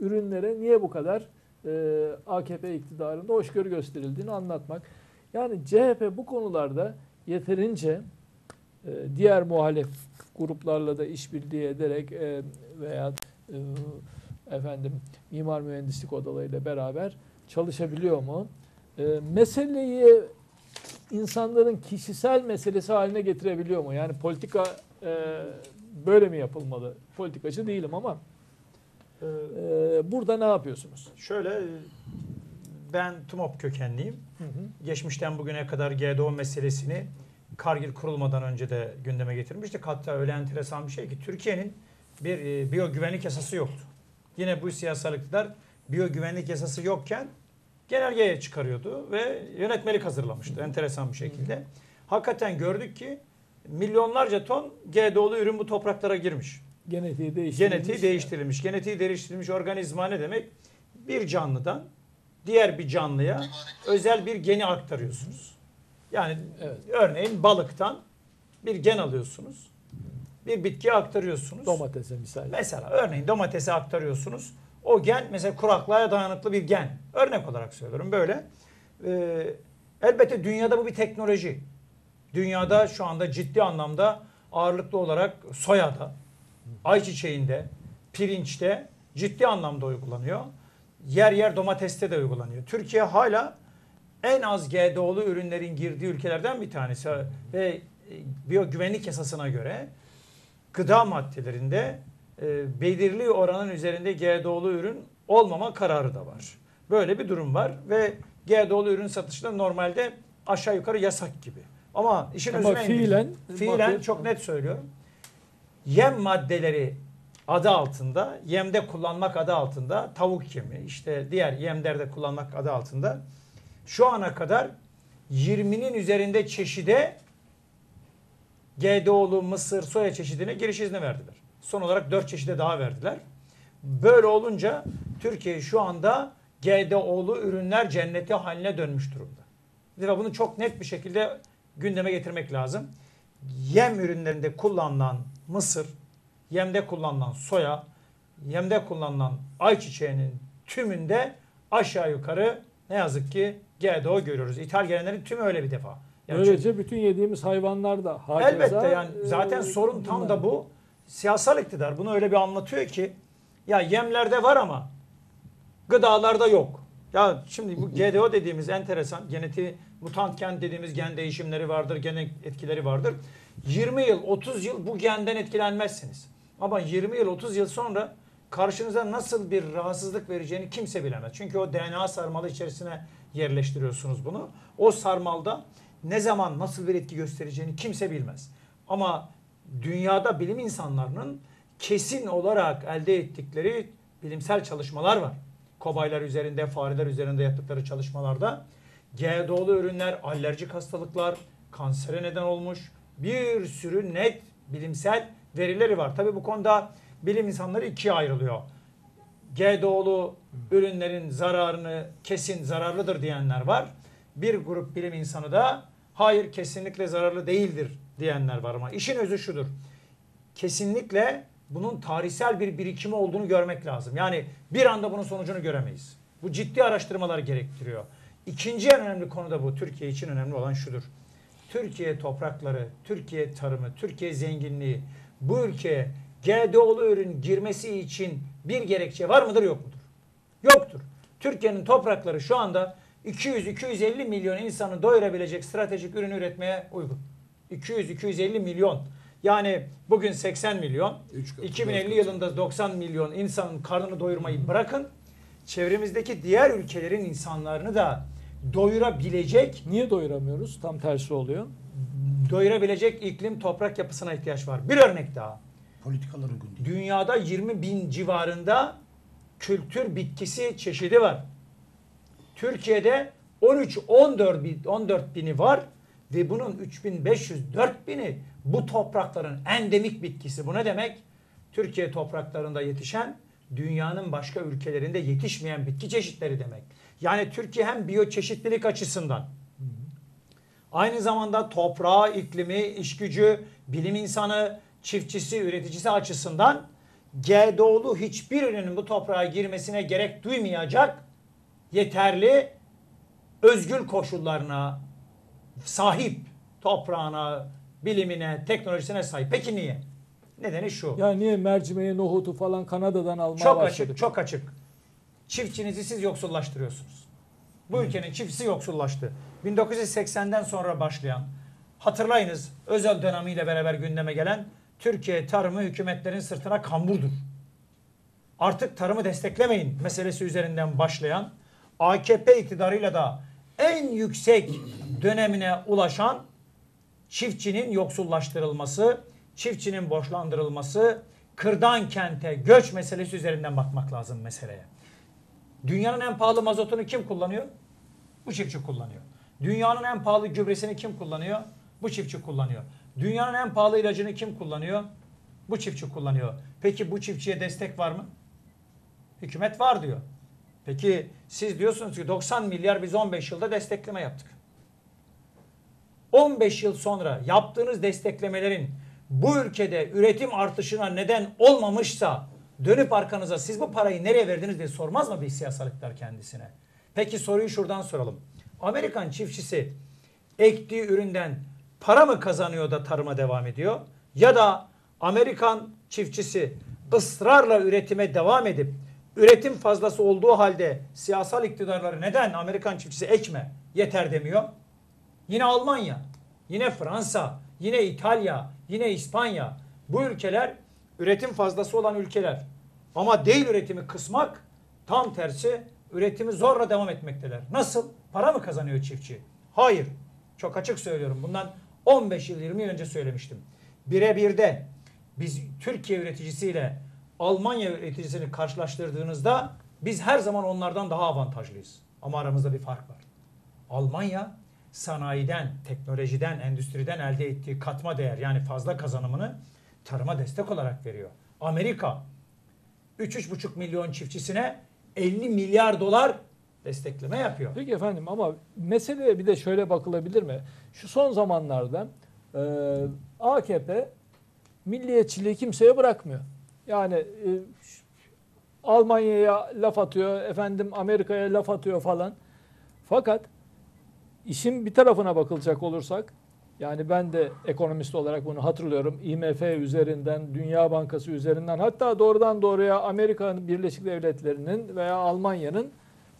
ürünlere niye bu kadar e, AKP iktidarında hoşgörü gösterildiğini anlatmak. Yani CHP bu konularda yeterince e, diğer muhalif gruplarla da işbirliği ederek e, veya e, efendim mimar mühendislik odalarıyla beraber çalışabiliyor mu? E, meseleyi insanların kişisel meselesi haline getirebiliyor mu? Yani politika e, böyle mi yapılmalı? Politikacı değilim ama e, burada ne yapıyorsunuz? şöyle ben TUMOP kökenliyim. Hı hı. Geçmişten bugüne kadar GDO meselesini Kargil kurulmadan önce de gündeme getirmiştik. Hatta öyle enteresan bir şey ki Türkiye'nin bir e, biyogüvenlik yasası yoktu. Yine bu siyasal iktidar biyogüvenlik yasası yokken genelgeye çıkarıyordu ve yönetmelik hazırlamıştı enteresan bir şekilde. Hakikaten gördük ki milyonlarca ton GDO'lu ürün bu topraklara girmiş. Genetiği değiştirilmiş. Genetiği değiştirilmiş. Genetiği değiştirilmiş organizma ne demek? Bir canlıdan diğer bir canlıya özel bir geni aktarıyorsunuz. Yani Evet. örneğin balıktan bir gen alıyorsunuz. Bir bitkiye aktarıyorsunuz. Domatese misal. Mesela örneğin domatese aktarıyorsunuz. O gen mesela kuraklığa dayanıklı bir gen. Örnek olarak söylüyorum böyle. Ee, elbette dünyada bu bir teknoloji. Dünyada şu anda ciddi anlamda ağırlıklı olarak soyada, ayçiçeğinde, pirinçte ciddi anlamda uygulanıyor. Yer yer domateste de uygulanıyor. Türkiye hala en az GDO'lu ürünlerin girdiği ülkelerden bir tanesi ve e, biyogüvenlik yasasına göre gıda maddelerinde e, belirli oranın üzerinde GDO'lu ürün olmama kararı da var. Böyle bir durum var ve GDO'lu ürün satışı da normalde aşağı yukarı yasak gibi. Ama işin özüne fiilen fiilen çok net söylüyorum. Yem maddeleri adı altında, yemde kullanmak adı altında, tavuk yemi, işte diğer yemlerde kullanmak adı altında şu ana kadar 20'nin üzerinde çeşide GDO'lu mısır, soya çeşidine giriş izni verdiler. Son olarak 4 çeşide daha verdiler. Böyle olunca Türkiye şu anda GDO'lu ürünler cenneti haline dönmüş durumda. Ve bunu çok net bir şekilde gündeme getirmek lazım. yem ürünlerinde kullanılan mısır, yemde kullanılan soya, yemde kullanılan ayçiçeğinin tümünde aşağı yukarı ne yazık ki GDO görüyoruz. İthal gelenlerin tümü öyle bir defa. Yani Böylece bütün yediğimiz hayvanlar da hakeza, Elbette yani zaten e, sorun tam da bu. Siyasal iktidar bunu öyle bir anlatıyor ki ya yemlerde var ama gıdalarda yok. Ya şimdi bu GDO dediğimiz enteresan genetiği mutant gen dediğimiz gen değişimleri vardır, gen etkileri vardır. 20 yıl, 30 yıl bu genden etkilenmezsiniz. Ama 20 yıl, 30 yıl sonra karşınıza nasıl bir rahatsızlık vereceğini kimse bilemez. Çünkü o DNA sarmalı içerisine yerleştiriyorsunuz bunu. O sarmalda ne zaman nasıl bir etki göstereceğini kimse bilmez. Ama dünyada bilim insanlarının kesin olarak elde ettikleri bilimsel çalışmalar var. Kobaylar üzerinde, fareler üzerinde yaptıkları çalışmalarda GDO'lu ürünler alerjik hastalıklar, kansere neden olmuş bir sürü net bilimsel verileri var. Tabi bu konuda bilim insanları ikiye ayrılıyor. GDO'lu ürünlerin zararını kesin zararlıdır diyenler var. Bir grup bilim insanı da hayır kesinlikle zararlı değildir diyenler var ama işin özü şudur. Kesinlikle bunun tarihsel bir birikimi olduğunu görmek lazım. Yani bir anda bunun sonucunu göremeyiz. Bu ciddi araştırmalar gerektiriyor. İkinci en önemli konu da bu. Türkiye için önemli olan şudur. Türkiye toprakları, Türkiye tarımı, Türkiye zenginliği bu ülkeye GDO'lu ürün girmesi için bir gerekçe var mıdır yok mudur? Yoktur. Türkiye'nin toprakları şu anda 200-250 milyon insanı doyurabilecek stratejik ürün üretmeye uygun. 200-250 milyon. Yani bugün 80 milyon, Üç katı, 2050 dört katı. yılında 90 milyon insanın karnını doyurmayı bırakın. Çevremizdeki diğer ülkelerin insanlarını da doyurabilecek Niye doyuramıyoruz? Tam tersi oluyor. doyurabilecek iklim toprak yapısına ihtiyaç var. Bir örnek daha. Politikalar uygun değil. Dünyada 20 bin civarında kültür bitkisi çeşidi var. Türkiye'de 13-14 bin, 14 bini var ve bunun 3500-4000 bini bu toprakların endemik bitkisi. Bu ne demek? Türkiye topraklarında yetişen dünyanın başka ülkelerinde yetişmeyen bitki çeşitleri demek. Yani Türkiye hem biyoçeşitlilik açısından Aynı zamanda toprağı, iklimi, iş gücü, bilim insanı, çiftçisi, üreticisi açısından GDO'lu hiçbir ürünün bu toprağa girmesine gerek duymayacak yeterli özgül koşullarına sahip toprağına, bilimine, teknolojisine sahip. Peki niye? Nedeni şu. Yani niye mercimeği, nohutu falan Kanada'dan almaya Çok başladık? açık, çok açık. Çiftçinizi siz yoksullaştırıyorsunuz. Bu ülkenin çiftçisi yoksullaştı. 1980'den sonra başlayan, hatırlayınız özel dönemiyle beraber gündeme gelen Türkiye tarımı hükümetlerin sırtına kamburdur. Artık tarımı desteklemeyin meselesi üzerinden başlayan, AKP iktidarıyla da en yüksek dönemine ulaşan çiftçinin yoksullaştırılması, çiftçinin borçlandırılması, kırdan kente göç meselesi üzerinden bakmak lazım meseleye. Dünyanın en pahalı mazotunu kim kullanıyor? Bu çiftçi kullanıyor. Dünyanın en pahalı gübresini kim kullanıyor? Bu çiftçi kullanıyor. Dünyanın en pahalı ilacını kim kullanıyor? Bu çiftçi kullanıyor. Peki bu çiftçiye destek var mı? Hükümet var diyor. Peki siz diyorsunuz ki 90 milyar biz 15 yılda destekleme yaptık. 15 yıl sonra yaptığınız desteklemelerin bu ülkede üretim artışına neden olmamışsa dönüp arkanıza siz bu parayı nereye verdiniz diye sormaz mı bir siyasal kendisine? Peki soruyu şuradan soralım. Amerikan çiftçisi ektiği üründen para mı kazanıyor da tarıma devam ediyor? Ya da Amerikan çiftçisi ısrarla üretime devam edip üretim fazlası olduğu halde siyasal iktidarları neden Amerikan çiftçisi ekme yeter demiyor? Yine Almanya, yine Fransa, yine İtalya, yine İspanya. Bu ülkeler üretim fazlası olan ülkeler. Ama değil üretimi kısmak tam tersi üretimi zorla devam etmekteler. Nasıl? Para mı kazanıyor çiftçi? Hayır. Çok açık söylüyorum. Bundan 15 yıl 20 yıl önce söylemiştim. Birebir de biz Türkiye üreticisiyle Almanya üreticisini karşılaştırdığınızda biz her zaman onlardan daha avantajlıyız. Ama aramızda bir fark var. Almanya sanayiden, teknolojiden, endüstriden elde ettiği katma değer yani fazla kazanımını tarıma destek olarak veriyor. Amerika 3-3,5 milyon çiftçisine 50 milyar dolar destekleme yapıyor. Peki efendim ama meseleye bir de şöyle bakılabilir mi? Şu son zamanlarda Ee, AKP milliyetçiliği kimseye bırakmıyor. Yani e, Almanya'ya laf atıyor, efendim Amerika'ya laf atıyor falan. Fakat işin bir tarafına bakılacak olursak yani ben de ekonomist olarak bunu hatırlıyorum. IMF üzerinden, Dünya Bankası üzerinden hatta doğrudan doğruya Amerika Birleşik Devletleri'nin veya Almanya'nın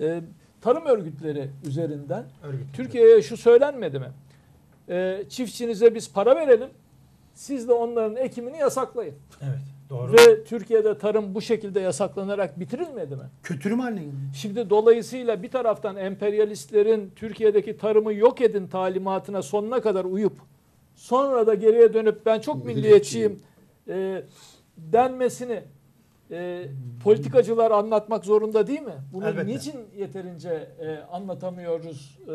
e, tarım örgütleri üzerinden Örgüt. Türkiye'ye şu söylenmedi mi? E, çiftçinize biz para verelim. Siz de onların ekimini yasaklayın. Evet. Doğru. Ve Türkiye'de tarım bu şekilde yasaklanarak bitirilmedi mi? Kötürüm haline geldi. Şimdi dolayısıyla bir taraftan emperyalistlerin Türkiye'deki tarımı yok edin talimatına sonuna kadar uyup sonra da geriye dönüp ben çok milliyetçiyim e, denmesini e, politikacılar anlatmak zorunda değil mi? Bunu Elbette. niçin yeterince e, anlatamıyoruz, e,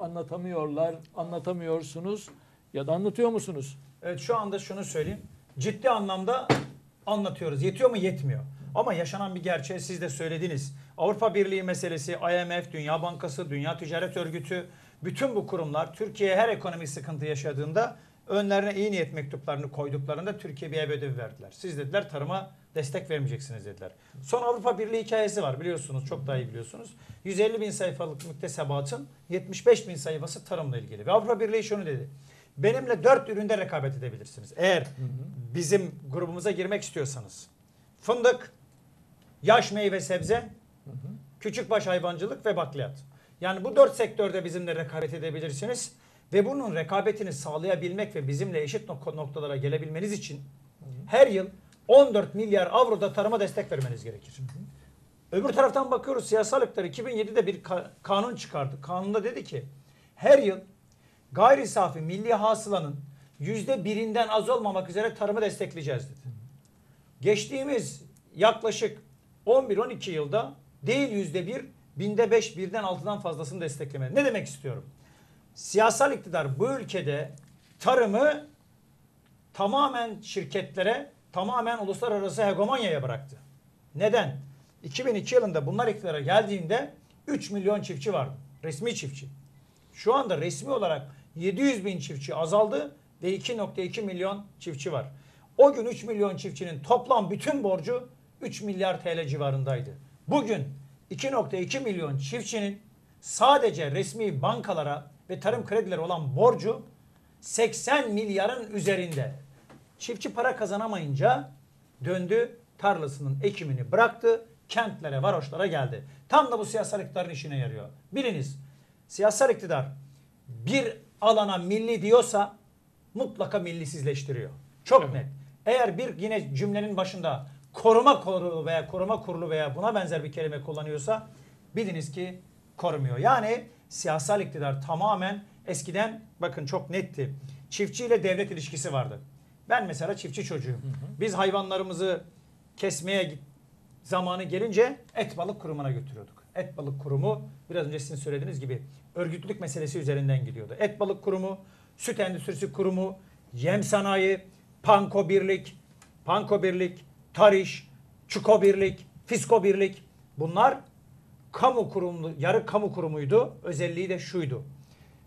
anlatamıyorlar, anlatamıyorsunuz ya da anlatıyor musunuz? Evet şu anda şunu söyleyeyim. Ciddi anlamda anlatıyoruz. Yetiyor mu? Yetmiyor. Ama yaşanan bir gerçeği siz de söylediniz. Avrupa Birliği meselesi, IMF, Dünya Bankası, Dünya Ticaret Örgütü, bütün bu kurumlar Türkiye her ekonomik sıkıntı yaşadığında önlerine iyi niyet mektuplarını koyduklarında Türkiye bir ev verdiler. Siz dediler tarıma destek vermeyeceksiniz dediler. Son Avrupa Birliği hikayesi var biliyorsunuz çok daha iyi biliyorsunuz. 150 bin sayfalık müktesebatın 75 bin sayfası tarımla ilgili. Ve Avrupa Birliği şunu dedi. Benimle dört üründe rekabet edebilirsiniz. Eğer bizim grubumuza girmek istiyorsanız. Fındık, yaş meyve sebze, küçükbaş hayvancılık ve bakliyat. Yani bu dört sektörde bizimle rekabet edebilirsiniz. Ve bunun rekabetini sağlayabilmek ve bizimle eşit nok- noktalara gelebilmeniz için her yıl 14 milyar avroda tarıma destek vermeniz gerekir. Öbür taraftan bakıyoruz siyasal iktidar 2007'de bir ka- kanun çıkardı. Kanunda dedi ki her yıl gayri safi milli hasılanın yüzde birinden az olmamak üzere tarımı destekleyeceğiz dedi. Geçtiğimiz yaklaşık 11-12 yılda değil yüzde bir, binde beş, birden altıdan fazlasını desteklemedi. Ne demek istiyorum? Siyasal iktidar bu ülkede tarımı tamamen şirketlere, tamamen uluslararası hegemonyaya bıraktı. Neden? 2002 yılında bunlar iktidara geldiğinde 3 milyon çiftçi vardı. Resmi çiftçi. Şu anda resmi olarak 700 bin çiftçi azaldı ve 2.2 milyon çiftçi var. O gün 3 milyon çiftçinin toplam bütün borcu 3 milyar TL civarındaydı. Bugün 2.2 milyon çiftçinin sadece resmi bankalara ve tarım kredileri olan borcu 80 milyarın üzerinde. Çiftçi para kazanamayınca döndü tarlasının ekimini bıraktı. Kentlere, varoşlara geldi. Tam da bu siyasal iktidarın işine yarıyor. Biliniz siyasal iktidar bir alana milli diyorsa mutlaka millisizleştiriyor. Çok net. Eğer bir yine cümlenin başında koruma kurulu veya koruma kurulu veya buna benzer bir kelime kullanıyorsa biliniz ki korumuyor. Yani siyasal iktidar tamamen eskiden bakın çok netti. Çiftçiyle devlet ilişkisi vardı. Ben mesela çiftçi çocuğum. Biz hayvanlarımızı kesmeye zamanı gelince et balık kurumuna götürüyorduk. Et balık kurumu biraz önce sizin söylediğiniz gibi örgütlülük meselesi üzerinden gidiyordu. Et balık kurumu, süt endüstrisi kurumu, yem sanayi, panko birlik, panko birlik, tariş, çuko birlik, fisko birlik bunlar kamu kurumlu, yarı kamu kurumuydu. Özelliği de şuydu.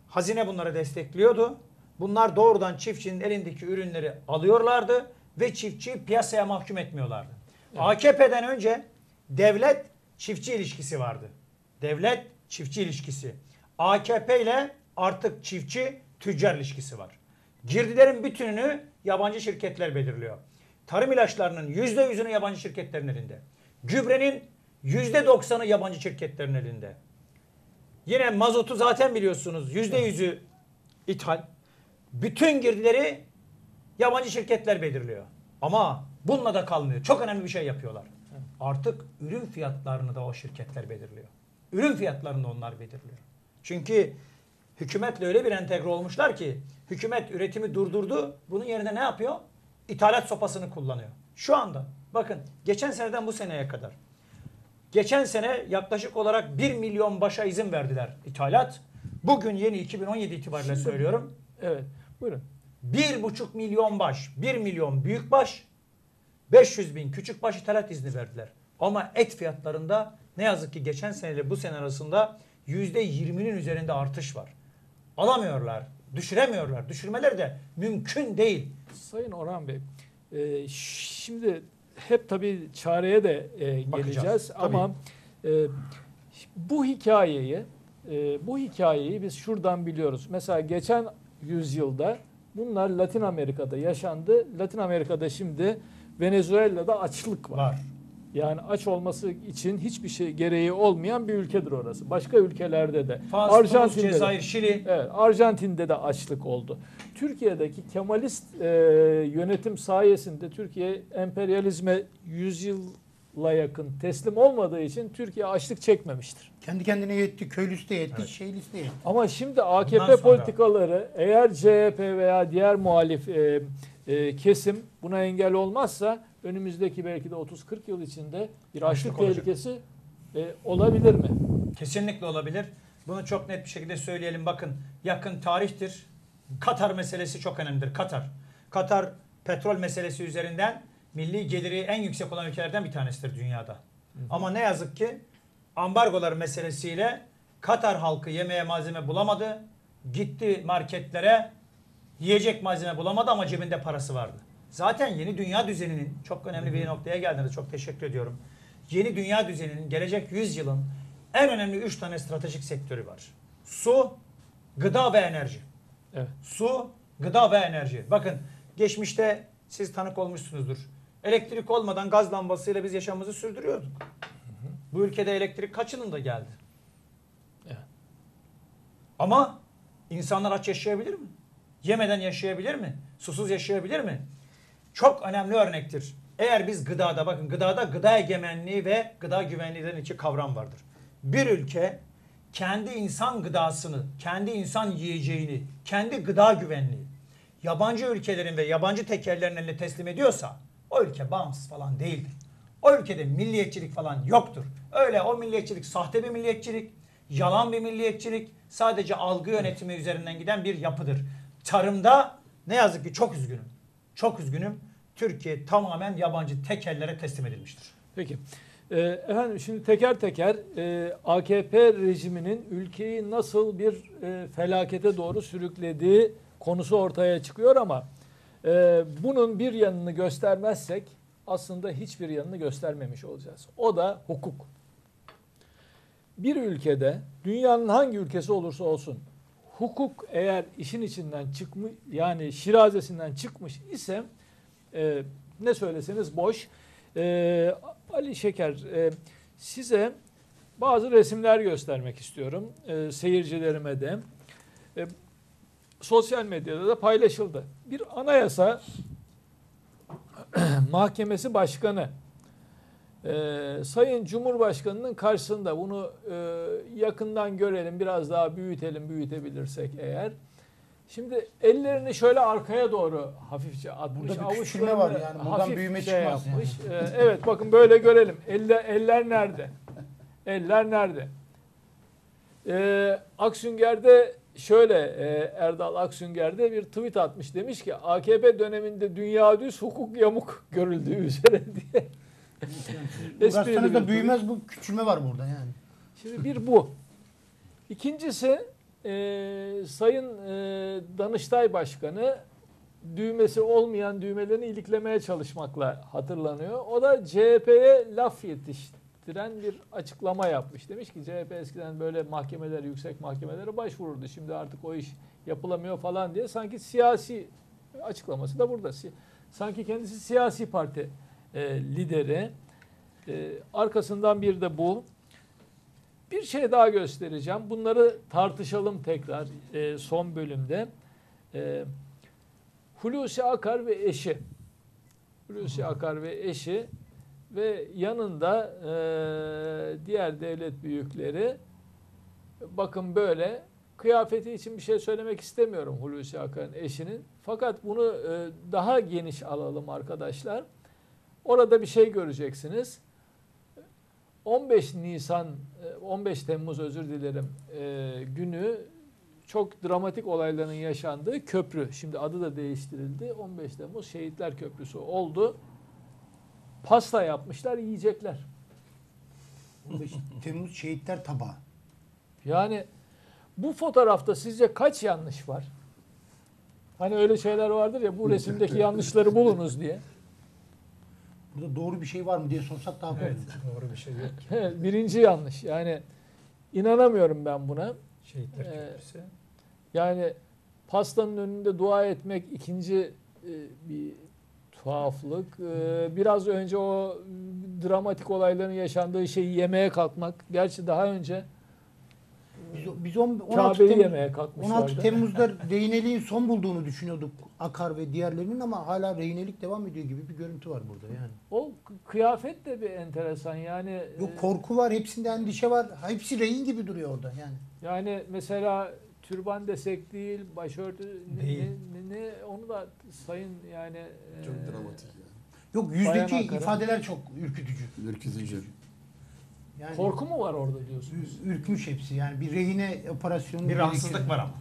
Hazine bunları destekliyordu. Bunlar doğrudan çiftçinin elindeki ürünleri alıyorlardı ve çiftçiyi piyasaya mahkum etmiyorlardı. AKP'den önce devlet çiftçi ilişkisi vardı. Devlet çiftçi ilişkisi. AKP ile artık çiftçi tüccar ilişkisi var. Girdilerin bütününü yabancı şirketler belirliyor. Tarım ilaçlarının %100'ünü yabancı şirketlerin elinde. Gübrenin %90'ı yabancı şirketlerin elinde. Yine mazotu zaten biliyorsunuz %100'ü ithal. Bütün girdileri yabancı şirketler belirliyor. Ama bununla da kalmıyor. Çok önemli bir şey yapıyorlar. Artık ürün fiyatlarını da o şirketler belirliyor. Ürün fiyatlarını onlar belirliyor. Çünkü hükümetle öyle bir entegre olmuşlar ki hükümet üretimi durdurdu. Bunun yerine ne yapıyor? İthalat sopasını kullanıyor. Şu anda bakın geçen seneden bu seneye kadar Geçen sene yaklaşık olarak 1 milyon başa izin verdiler ithalat. Bugün yeni 2017 itibariyle söylüyorum. Evet. Buyurun. 1,5 milyon baş, 1 milyon büyük baş, 500 bin küçük baş ithalat izni verdiler. Ama et fiyatlarında ne yazık ki geçen seneyle bu sene arasında %20'nin üzerinde artış var. Alamıyorlar. Düşüremiyorlar. Düşürmeleri de mümkün değil. Sayın Orhan Bey, e, şimdi hep tabii çareye de e, Bakacağız, geleceğiz tabii. ama e, bu hikayeyi e, bu hikayeyi biz şuradan biliyoruz. Mesela geçen yüzyılda bunlar Latin Amerika'da yaşandı. Latin Amerika'da şimdi Venezuela'da açlık var. Var. Yani aç olması için hiçbir şey gereği olmayan bir ülkedir orası. Başka ülkelerde de. Fas, Tunus, Arjantin'de de. Cezayir, Şili. Evet, Arjantin'de de açlık oldu. Türkiye'deki Kemalist e, yönetim sayesinde Türkiye emperyalizme yüzyıla yakın teslim olmadığı için Türkiye açlık çekmemiştir. Kendi kendine yetti, köylüsü de yetti, Evet. şeylisi de yetti. Ama şimdi AKP Bundan sonra- politikaları eğer CHP veya diğer muhalif e, e, kesim buna engel olmazsa önümüzdeki belki de 30-40 yıl içinde bir açlık Açlık olacak. tehlikesi e, olabilir mi? Kesinlikle olabilir. Bunu çok net bir şekilde söyleyelim. Bakın yakın tarihtir. Katar meselesi çok önemlidir. Katar. Katar petrol meselesi üzerinden milli geliri en yüksek olan ülkelerden bir tanesidir dünyada. Ama ne yazık ki ambargolar meselesiyle Katar halkı yemeğe malzeme bulamadı. Gitti marketlere yiyecek malzeme bulamadı ama cebinde parası vardı. Zaten yeni dünya düzeninin çok önemli bir noktaya geldiğinde çok teşekkür ediyorum. Yeni dünya düzeninin gelecek 100 yılın en önemli 3 tane stratejik sektörü var. Su, gıda ve enerji. Evet. Su, gıda ve enerji. Bakın geçmişte siz tanık olmuşsunuzdur. Elektrik olmadan gaz lambasıyla biz yaşamımızı sürdürüyorduk. Bu ülkede elektrik kaç yılında geldi? Evet. Ama insanlar aç yaşayabilir mi? Yemeden yaşayabilir mi? Susuz yaşayabilir mi? Çok önemli örnektir. Eğer biz gıdada bakın gıdada gıda egemenliği ve gıda güvenliği denen iki kavram vardır. Bir ülke kendi insan gıdasını, kendi insan yiyeceğini, kendi gıda güvenliği yabancı ülkelerin ve yabancı tekerlerin eline teslim ediyorsa o ülke bağımsız falan değildir. O ülkede milliyetçilik falan yoktur. Öyle o milliyetçilik sahte bir milliyetçilik, yalan bir milliyetçilik, sadece algı yönetimi üzerinden giden bir yapıdır. Tarımda ne yazık ki çok üzgünüm. Çok üzgünüm. Türkiye tamamen yabancı tekerlere teslim edilmiştir. Peki. Ee, efendim şimdi teker teker e, AKP rejiminin ülkeyi nasıl bir e, felakete doğru sürüklediği konusu ortaya çıkıyor ama e, bunun bir yanını göstermezsek aslında hiçbir yanını göstermemiş olacağız. O da hukuk. Bir ülkede dünyanın hangi ülkesi olursa olsun hukuk eğer işin içinden çıkmış yani şirazesinden çıkmış ise e, ne söyleseniz boş. E, Ali Şeker e, size bazı resimler göstermek istiyorum e, seyircilerime de. E, sosyal medyada da paylaşıldı. Bir anayasa mahkemesi başkanı e, Sayın Cumhurbaşkanı'nın karşısında bunu e, yakından görelim, biraz daha büyütelim, büyütebilirsek eğer. Şimdi ellerini şöyle arkaya doğru hafifçe atmış. Burada bir küçülme var yani, buradan büyüme şey çıkmaz yani. yapmış. E, evet bakın böyle görelim. Elle, eller nerede? Eller nerede? E, Aksünger'de şöyle e, Erdal Aksünger'de bir tweet atmış. Demiş ki AKP döneminde dünya düz hukuk yamuk görüldüğü üzere diye. Uğraşsanız da büyümez bu küçülme var burada yani. Şimdi bir bu. İkincisi e, Sayın e, Danıştay Başkanı düğmesi olmayan düğmelerini iliklemeye çalışmakla hatırlanıyor. O da CHP'ye laf yetiştiren bir açıklama yapmış. Demiş ki CHP eskiden böyle mahkemelere, yüksek mahkemelere başvururdu. Şimdi artık o iş yapılamıyor falan diye. Sanki siyasi açıklaması da burada. Sanki kendisi siyasi parti e, lideri. E, arkasından bir de bu. Bir şey daha göstereceğim. Bunları tartışalım tekrar e, son bölümde. E, Hulusi Akar ve eşi. Hulusi Akar ve eşi ve yanında e, diğer devlet büyükleri bakın böyle kıyafeti için bir şey söylemek istemiyorum Hulusi Akar'ın eşinin. Fakat bunu e, daha geniş alalım arkadaşlar. Orada bir şey göreceksiniz. 15 Nisan, e, 15 Temmuz özür dilerim e, günü çok dramatik olayların yaşandığı köprü. Şimdi adı da değiştirildi. 15 Temmuz Şehitler Köprüsü oldu. Pasta yapmışlar, yiyecekler. 15 Temmuz şehitler tabağı. Yani bu fotoğrafta sizce kaç yanlış var? Hani öyle şeyler vardır ya bu resimdeki yanlışları bulunuz diye. Burada doğru bir şey var mı diye sorsak daha kolay. Evet, doğru bir şey yok. Evet, Birinci yanlış. Yani inanamıyorum ben buna. Şehitler Ee, Köprüsü. Yani pastanın önünde dua etmek ikinci e, bir tuhaflık. E, biraz önce o dramatik olayların yaşandığı şeyi yemeye kalkmak. Gerçi daha önce Biz, biz on- 16 Kabe'yi Temmuz, yemeye 16 kalkmışlardı. Temmuz'da rehineliğin son bulduğunu düşünüyorduk Akar ve diğerlerinin ama hala rehinelik devam ediyor gibi bir görüntü var burada yani. O kıyafet de bir enteresan yani. Yok e, korku var, hepsinde endişe var. Hepsi rehin gibi duruyor orada yani. Yani mesela türban desek değil, başörtü ne, Değil. ne, ne- onu da sayın yani e, Çok dramatik ya. Yok Bayan yüzdeki ifadeler çok ürkütücü. Ürkütücü. Yani korku mu var orada diyorsunuz? ür- ürkmüş hepsi yani bir rehine operasyonu Bir rahatsızlık var ama.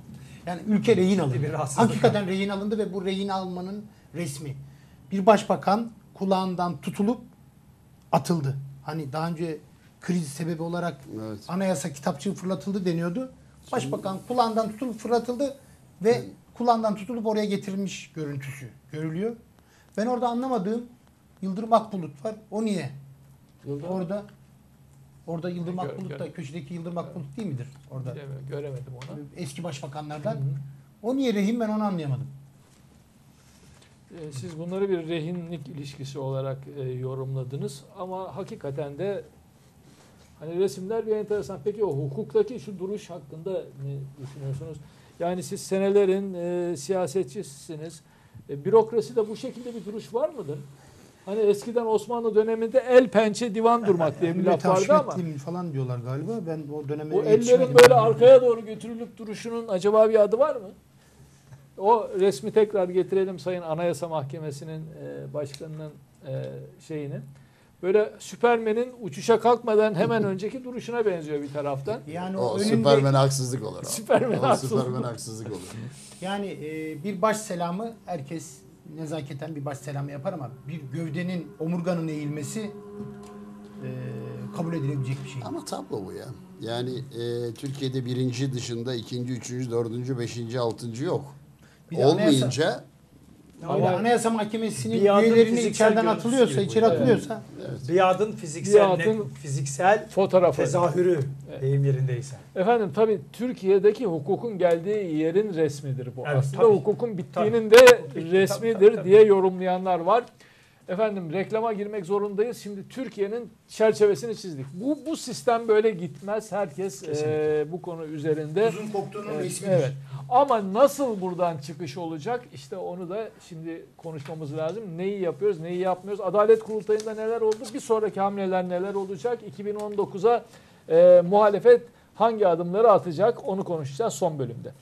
Yani ülke rehin alındı. Bir rahatsızlık Hakikaten rehin alındı ve bu rehin almanın resmi. Bir başbakan kulağından tutulup atıldı. Hani daha önce kriz sebebi olarak Evet. anayasa kitapçığı fırlatıldı deniyordu. Başbakan kulağından tutulup fırlatıldı ve kulağından tutulup oraya getirilmiş görüntüsü görülüyor. Ben orada anlamadığım Yıldırım Akbulut var. O niye? Yıldırım- Orada orada Yıldırım Gör- Akbulut gör- da köşedeki Yıldırım Akbulut değil midir orada? Bilemiyorum, göremedim onu. Eski başbakanlardan. O niye rehin ben onu anlayamadım. E, Siz bunları bir rehinlik ilişkisi olarak e, yorumladınız ama hakikaten de hani resimler bir enteresan. Peki o hukuktaki şu duruş hakkında ne düşünüyorsunuz? Yani siz senelerin e, siyasetçisiniz. E, bürokraside bu şekilde bir duruş var mıdır? Hani eskiden Osmanlı döneminde el pençe divan durmak diye bir laf vardı ama falan diyorlar galiba. Ben o döneme o ellerin böyle arkaya doğru götürülüp duruşunun acaba bir adı var mı? O resmi tekrar getirelim Sayın Anayasa Mahkemesi'nin e, başkanının e, şeyini. Böyle Süpermen'in uçuşa kalkmadan hemen önceki duruşuna benziyor bir taraftan. Yani o, O önünde Süpermen haksızlık olur. o. Süpermen O haksızlık. Süpermen haksızlık olur. yani e, bir baş selamı herkes nezaketen bir baş selamı yapar ama bir gövdenin omurganın eğilmesi e, kabul edilebilecek bir şey. Ama tablo bu ya. Yani e, Türkiye'de birinci dışında ikinci, üçüncü, dördüncü, beşinci, altıncı yok. Bir Olmayınca Yani öyle Ama Anayasa Mahkemesi'nin bir adım üyelerini fiziksel içeriden görüntüsü atılıyorsa, gibi bu. içeri Evet. atılıyorsa Biatın fiziksel, Biatın- net- fiziksel Fotoğrafı. tezahürü Evet. deyim yerindeyse. Efendim tabii Türkiye'deki hukukun geldiği yerin resmidir bu. Evet, Aslında tabii. hukukun bittiğinin de Tabii, resmidir tabii, tabii. diye yorumlayanlar var. Efendim reklama girmek zorundayız. Şimdi Türkiye'nin çerçevesini çizdik. Bu bu sistem böyle gitmez. Herkes eee, bu konu üzerinde. uzun koktuğunun Evet, resmidir. evet. Ama nasıl buradan çıkış olacak? İşte onu da şimdi konuşmamız lazım. Neyi yapıyoruz, neyi yapmıyoruz? Adalet Kurultayı'nda neler oldu? Bir sonraki hamleler neler olacak? 2019'a e, muhalefet hangi adımları atacak? Onu konuşacağız son bölümde.